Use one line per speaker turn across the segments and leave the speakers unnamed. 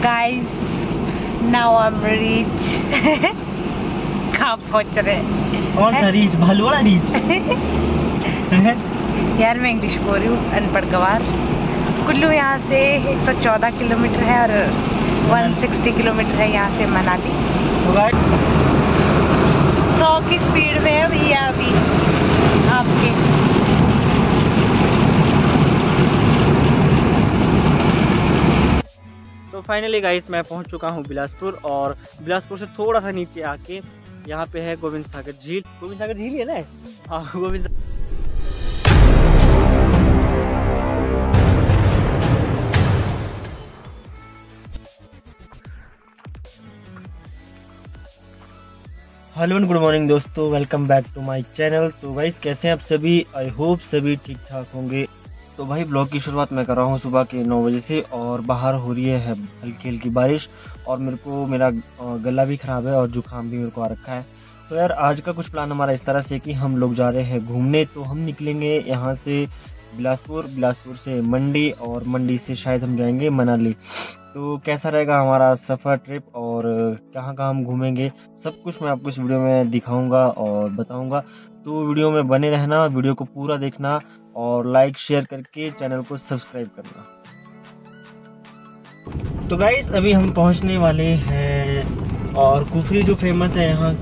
guys now i'm reach कहाँ पहुँच रहे
कौन सा रीच भालू रीच
यार मैं इंग्लिश बोल रही हूँ अनपढ़ गवार। कुल्लू यहाँ से 114 किलोमीटर है और 160 किलोमीटर है यहाँ से मनाली
तो गाइस
सौ की स्पीड में है भैया अभी आपके
तो फाइनली गाइस मैं पहुँच चुका हूँ बिलासपुर और बिलासपुर से थोड़ा सा नीचे आके यहाँ पे है गोविंद सागर झील। गोविंद सागर झील ही ना? हाँ Govind hello and good morning दोस्तों। Welcome back to my channel तो गाइस कैसे हैं आप सभी? आई होप सभी ठीक ठाक होंगे। तो भाई ब्लॉग की शुरुआत मैं कर रहा हूँ सुबह के नौ बजे से और बाहर हो रही है हल्की हल्की बारिश और मेरे को मेरा गला भी ख़राब है और जुकाम भी मेरे को आ रखा है। तो यार आज का कुछ प्लान हमारा इस तरह से कि हम लोग जा रहे हैं घूमने तो हम निकलेंगे यहाँ से बिलासपुर बिलासपुर से मंडी और मंडी से शायद हम जाएँगे मनाली। तो कैसा रहेगा हमारा सफ़र ट्रिप और कहाँ कहाँ हम घूमेंगे, सब कुछ मैं आपको इस वीडियो में दिखाऊँगा और बताऊँगा। तो वीडियो में बने रहना, वीडियो को पूरा देखना और लाइक शेयर करके चैनल को सब्सक्राइब करना। तो गाइस अभी हम पहुँचने वाले हैं और कुफरी जो फ़ेमस है यहाँ,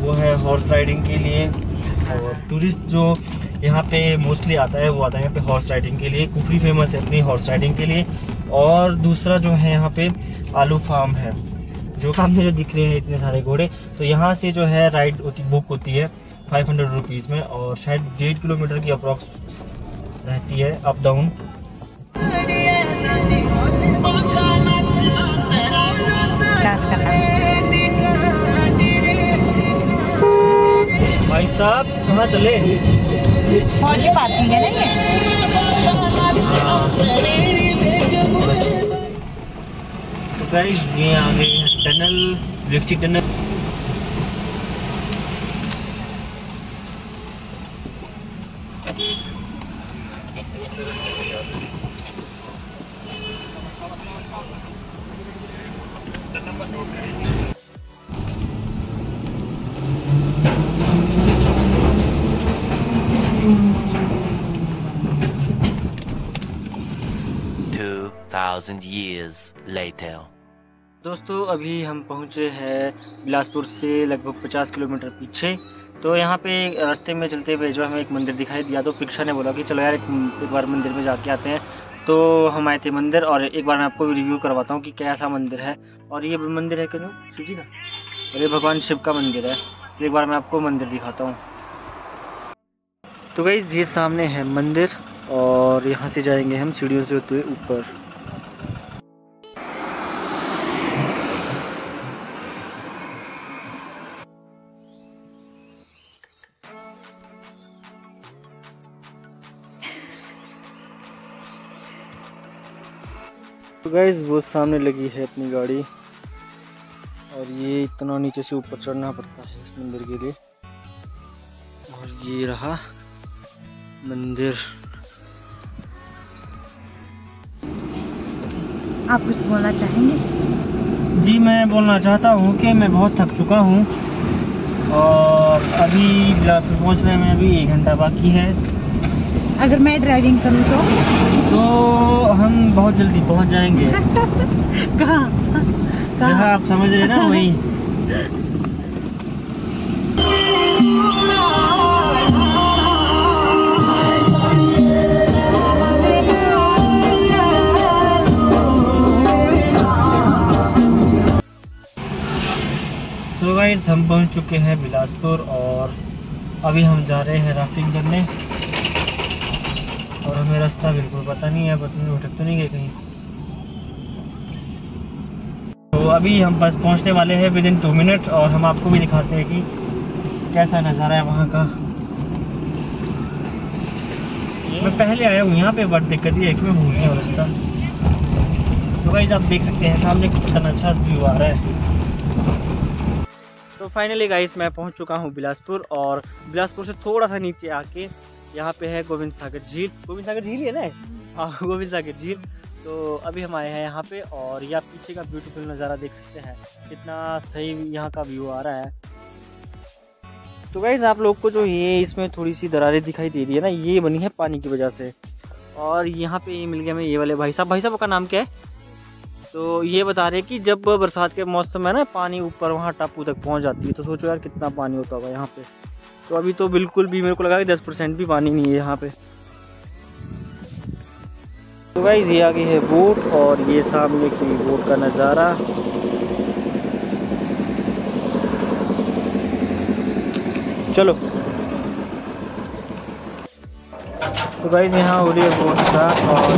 वो है हॉर्स राइडिंग के लिए। और टूरिस्ट जो यहाँ पे मोस्टली आता है, वो आता है यहाँ पे हॉर्स राइडिंग के लिए। कुफरी फ़ेमस है अपनी हॉर्स राइडिंग के लिए। और दूसरा जो है यहाँ पे आलू फार्म है, जो सामने जो दिख रहे हैं इतने सारे घोड़े तो यहाँ से जो है राइड होती बुक होती है फाइव हंड्रेड रुपीज़ में। और शायद डेढ़ किलोमीटर की अप्रॉक्स रहती है अप डाउन भाई साहब कहाँ चले।
फौजी पार्किंग है ना ये?
तो ये आ गए हैं टनल व्यक्ति टनल
thousand years later.
दोस्तों अभी हम पहुँचे हैं बिलासपुर से लगभग 50 किलोमीटर पीछे। तो यहाँ पे रास्ते में चलते हुए जो हमें एक मंदिर दिखाई दिया तो पिक्चर ने बोला कि चलो यार एक, एक बार मंदिर में जाके आते हैं। तो हम आए थे मंदिर और एक बार मैं आपको रिव्यू करवाता हूँ कि कैसा मंदिर है। और ये मंदिर है क्यों? शिव जी का? और ये भगवान शिव का मंदिर है। तो एक बार मैं आपको मंदिर दिखाता हूँ। तो गई ये सामने है मंदिर और यहाँ से जाएँगे हम सीढ़ियों से होते हुए ऊपर। तो गाइज़ वो सामने लगी है अपनी गाड़ी। और ये इतना नीचे से ऊपर चढ़ना पड़ता है इस मंदिर के लिए। और ये रहा मंदिर।
आप कुछ बोलना चाहेंगे?
जी मैं बोलना चाहता हूँ कि मैं बहुत थक चुका हूँ। और अभी बिलासपुर पहुँचने में अभी एक घंटा बाकी है।
अगर मैं ड्राइविंग करूँ तो?
तो हम बहुत जल्दी पहुँच जाएँगे।
कहाँ?
जहाँ
कहाँ
आप समझ रहे ना वही। तो गाइस हम पहुँच चुके हैं बिलासपुर और अभी हम जा रहे हैं राफ्टिंग करने। और हमें रास्ता बिल्कुल पता नहीं है पता नहीं भटक तो नहीं गए कहीं। तो अभी हम बस पहुँचने वाले हैं विद इन टू मिनट और हम आपको भी दिखाते हैं कि कैसा नज़ारा है वहाँ का। मैं पहले आया हूँ यहाँ पे बट दिक्कत ये है कि मैं भूल गया रास्ता। तो गाइस आप देख सकते हैं सामने कितना अच्छा व्यू आ रहा है। तो फाइनली गाइस मैं पहुँच चुका हूँ बिलासपुर और बिलासपुर से थोड़ा सा नीचे आके यहाँ पे है गोविंद सागर झील। गोविंद सागर झील है ना? हाँ गोविंद सागर झील। तो अभी हम आए हैं यहाँ पे और ये आप पीछे का ब्यूटीफुल नज़ारा देख सकते हैं। कितना सही यहाँ का व्यू आ रहा है। तो गाइज़ आप लोग को जो ये इसमें थोड़ी सी दरारें दिखाई दे रही है ना, ये बनी है पानी की वजह से। और यहाँ पे ये मिल गया हमें ये वाले भाई साहब। भाई साहब का नाम क्या है? तो ये बता रहे हैं कि जब बरसात के मौसम में ना, पानी ऊपर वहाँ टापू तक पहुँच जाती है तो सोचो यार कितना पानी होता होगा यहाँ पे। तो अभी तो बिल्कुल भी मेरे को लगा कि दस परसेंट भी पानी नहीं है यहाँ पे। तो गाइज़ ये आगे है बोट और ये सामने की बोट का नज़ारा। चलो। तो गाइज़ यहाँ हो रही है बोट स्टार्ट और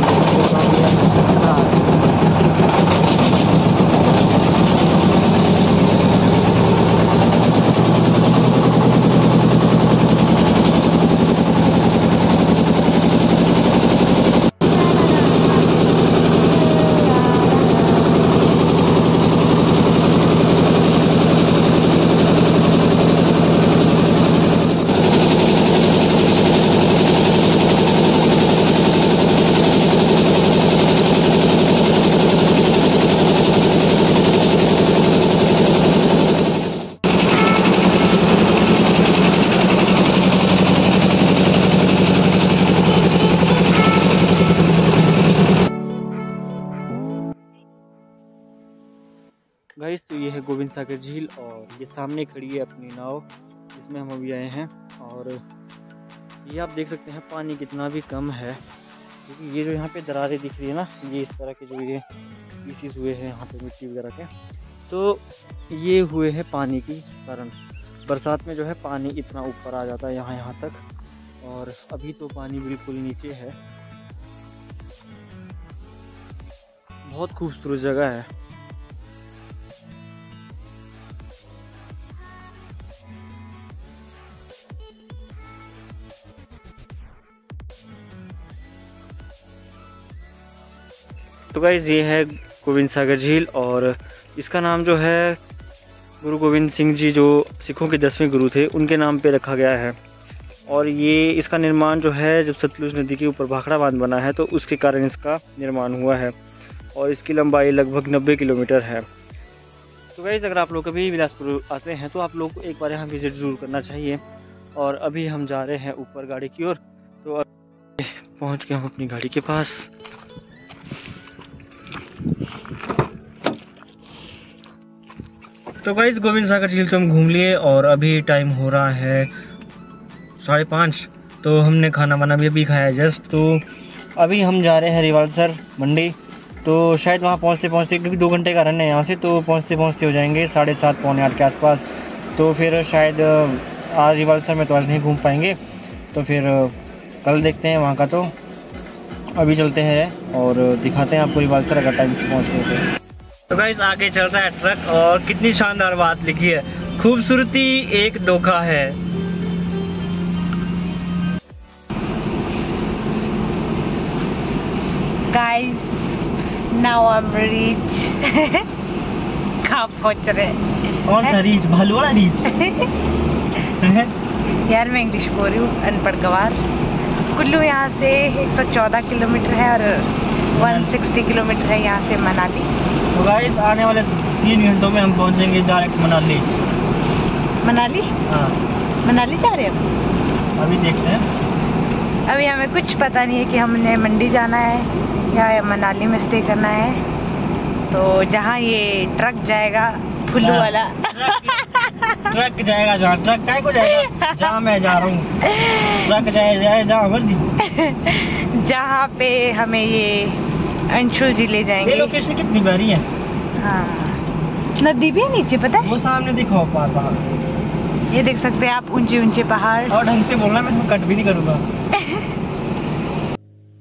गाइस तो ये है गोविंद सागर झील और ये सामने खड़ी है अपनी नाव जिसमें हम अभी आए हैं और ये आप देख सकते हैं पानी कितना भी कम है, क्योंकि ये जो यहाँ पे दरारें दिख रही है ना, ये इस तरह के जो ये पीसीस हुए हैं यहाँ पे मिट्टी वगैरह के तो ये हुए हैं पानी की कारण। बरसात में जो है पानी इतना ऊपर आ जाता है यहाँ यहाँ तक और अभी तो पानी बिल्कुल नीचे है। बहुत खूबसूरत जगह है। तो गाइज़ ये है गोविंद सागर झील और इसका नाम जो है गुरु गोविंद सिंह जी, जो सिखों के दसवें गुरु थे, उनके नाम पे रखा गया है। और ये इसका निर्माण जो है, जब सतलुज नदी के ऊपर भाखड़ा बाँध बना है तो उसके कारण इसका निर्माण हुआ है और इसकी लंबाई लगभग 90 किलोमीटर है। तो गाइज़ अगर आप लोग कभी बिलासपुर आते हैं तो आप लोग एक बार यहाँ विज़िट ज़रूर करना चाहिए। और अभी हम जा रहे हैं ऊपर गाड़ी की ओर तो पहुँच गए हम अपनी गाड़ी के पास। तो गाइस गोविंद सागर झील तो हम घूम लिए और अभी टाइम हो रहा है साढ़े पाँच। तो हमने खाना वाना भी अभी खाया जस्ट तो अभी हम जा रहे हैं रिवालसर मंडी। तो शायद वहाँ पहुँचते पहुँचते, क्योंकि दो घंटे का रन है यहाँ से तो पहुँचते पहुँचते हो जाएँगे साढ़े सात पौने आठ के आसपास। तो फिर शायद आज रिवालसर में तो आज नहीं घूम पाएँगे। तो फिर, कल देखते हैं वहाँ का तो। अभी चलते हैं और दिखाते हैं आपको रिवालसर अगर टाइम से पहुँच गए तो। तो गाइस आगे चल रहा है ट्रक और कितनी शानदार बात लिखी है। खूबसूरती एक धोखा है।
Guys now i'm reach कहाँ पहुँच रहे
सा रीच भालू वाला रीच
यार मैं इंग्लिश बोल रही हूँ अनपढ़ गवार। कुल्लू यहाँ से 114 किलोमीटर है और 160 किलोमीटर है यहाँ से मनाली।
तो गाइस आने वाले तीन घंटों में हम पहुँचेंगे डायरेक्ट मनाली।
मनाली?
हाँ।
मनाली जा रहे हैं?
अभी देखते हैं।
अभी हमें कुछ पता नहीं है कि हमने मंडी जाना है या मनाली में स्टे करना है। तो जहाँ ये ट्रक जाएगा फुल्लू
हाँ।
वाला।
ट्रक जाएगा जहाँ। ट्रक काय को जाएगा। जहाँ मैं जा रहा हूँ। ट्रक जाए जाए जहाँ
जहाँ पे हमें ये अंशु जी ले
ये
जाएँगे
लोकेशन कितनी प्यारी है
हाँ नदी भी है नीचे पता है
वो सामने दिखो पहाड़
ये देख सकते हैं आप ऊँचे ऊँचे पहाड़
और ढंग से बोलना मैं इसमें कट भी नहीं करूँगा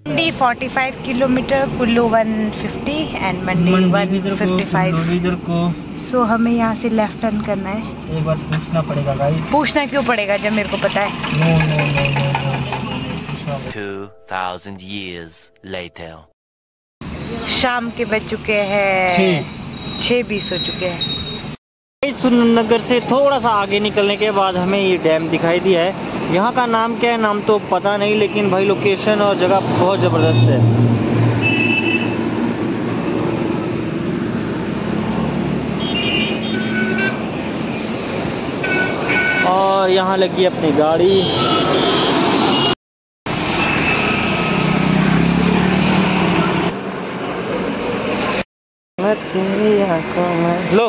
मंडी 45 किलोमीटर कुल्लू 150 एंड मंडी
मंडी इधर को
155
इधर को
सो हमें यहाँ से लेफ़्ट टर्न करना है
एक बार पूछना पड़ेगा गाइस
पूछना क्यों पड़ेगा जब मेरे को पता है
no no no no no पूछना पड़ेगा।
2,000 years later.
शाम के बज चुके हैं। छ बीस हो चुके हैं।
इस सुनंदनगर से थोड़ा सा आगे निकलने के बाद हमें ये डैम दिखाई दिया है। यहाँ का नाम क्या है नाम तो पता नहीं लेकिन भाई लोकेशन और जगह बहुत ज़बरदस्त है। और यहाँ लगी अपनी गाड़ी। लो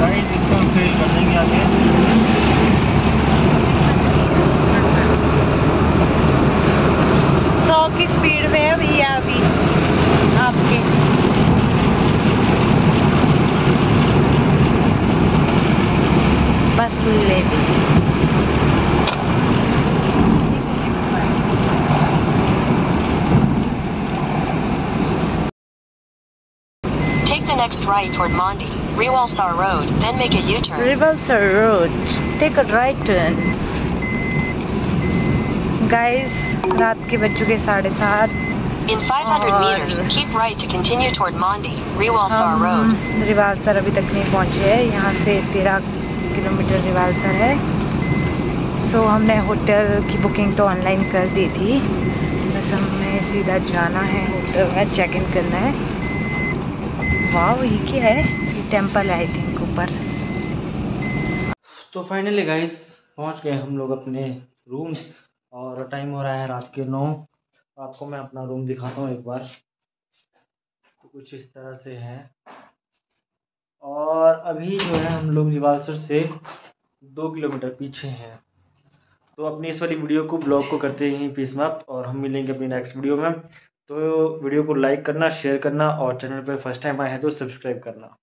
गाइस इसको हम फेल कर देंगे आगे
सौ की स्पीड में है भैया अभी आपके बस ले ली
Take the next right toward Mondi, Rewalsar Road, then make a U-turn.
Rivalsar Road. Take a right turn. Guys, रात के बज चुके साढ़े सात
In 500
और-
meters, keep right to continue toward Mondi, Rewalsar Road.
Rewalsar अभी तक नहीं पहुँचे हैं यहाँ से तेरह किलोमीटर रिवालसर है सो हमने होटल की बुकिंग तो ऑनलाइन कर दी थी बस हमें सीधा जाना है होटल में चेक इन करना है वाह ये क्या है ये टेंपल है आई थिंक ऊपर।
तो फाइनली गाइस पहुँच गए हम लोग अपने रूम और टाइम हो रहा है रात के नौ। तो आपको मैं अपना रूम दिखाता हूँ एक बार। तो कुछ इस तरह से है। और अभी जो है हम लोग रिवालसर से दो किलोमीटर पीछे हैं। तो अपनी इस वाली वीडियो को, ब्लॉग को करते ही पीस समाप्त और हम मिलेंगे अपनी नेक्स्ट वीडियो में। तो वीडियो को लाइक करना, शेयर करना और चैनल पर फ़र्स्ट टाइम आए हैं तो सब्सक्राइब करना।